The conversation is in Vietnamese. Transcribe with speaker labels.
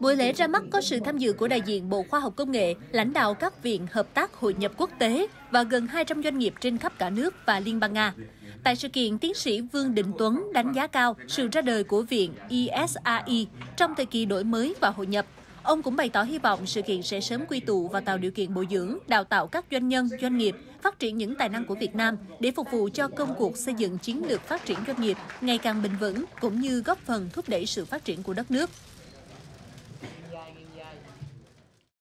Speaker 1: Buổi lễ ra mắt có sự tham dự của đại diện Bộ Khoa học Công nghệ, lãnh đạo các viện hợp tác hội nhập quốc tế và gần 200 doanh nghiệp trên khắp cả nước và Liên bang Nga. Tại sự kiện, tiến sĩ Vương Định Tuấn đánh giá cao sự ra đời của viện ESRI trong thời kỳ đổi mới và hội nhập. Ông cũng bày tỏ hy vọng sự kiện sẽ sớm quy tụ và tạo điều kiện bồi dưỡng, đào tạo các doanh nhân, doanh nghiệp, phát triển những tài năng của Việt Nam để phục vụ cho công cuộc xây dựng chiến lược phát triển doanh nghiệp ngày càng bền vững cũng như góp phần thúc đẩy sự phát triển của đất nước.